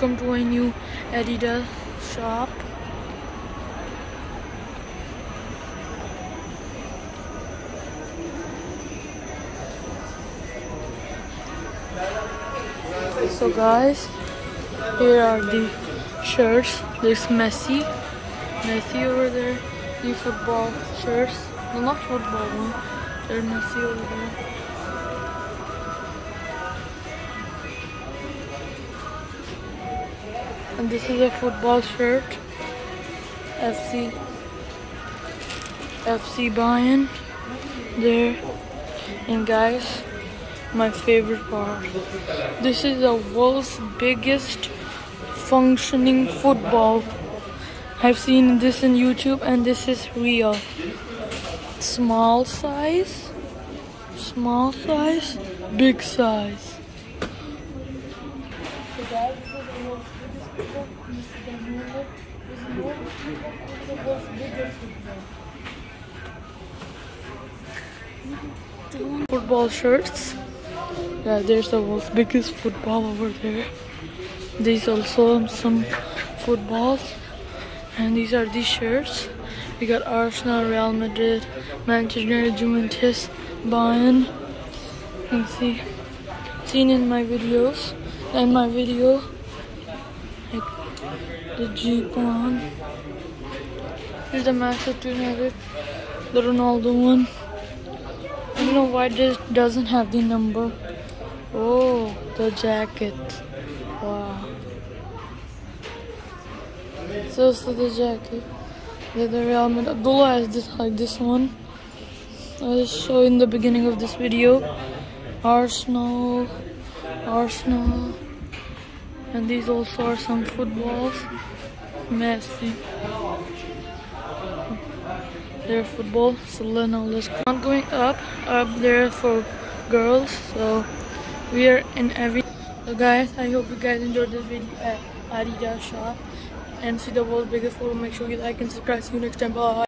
welcome to my new Adidas shop. So guys, here are the shirts. There's Messi, Messi over there. The football shirts. No, not football one. There's Messi over there. And this is a football shirt. FC FC Bayern there. And guys, my favorite part. This is the world's biggest functioning football. I've seen this in YouTube and this is real. Small size, small size, big size. Is biggest football. Football. Shirts. Yeah, there's the world's biggest football over there. These also um, some footballs. And these are the shirts. We got Arsenal, Real Madrid, Manchester United, Juventus, Bayern. You can see, seen in my videos, in my video, like the Jeep one. Here's the Manchester United, the Ronaldo one. I don't know why this doesn't have the number. Oh, the jacket. Wow. So, so the jacket. Yeah, the Real Madrid. Abdullah has this like this one. I show in the beginning of this video. Arsenal, Arsenal, and these also are some footballs. Messi. Their football. Let's go. Not going up. Up there for girls. So we are in every. So guys, I hope you guys enjoyed this video at Adidas shop and see the world's biggest photo. Make sure you like and subscribe. See you next time. Bye.